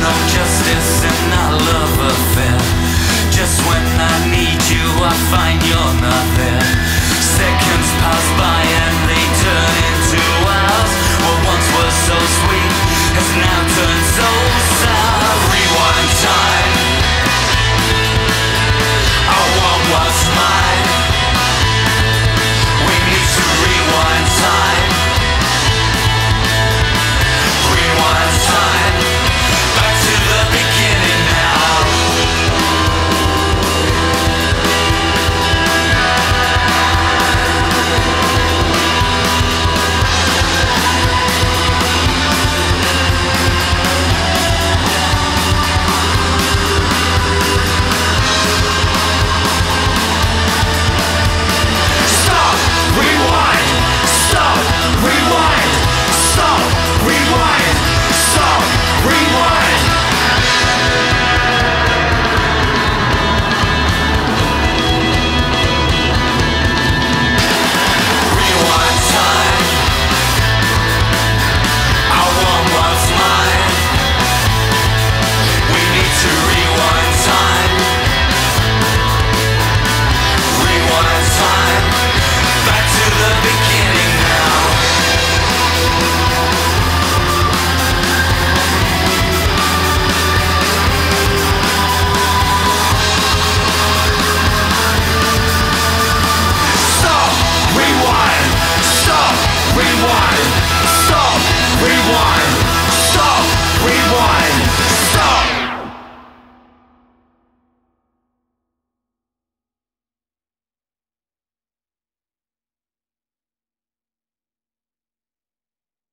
no justice in our love affair. Just when I need you, I find you're not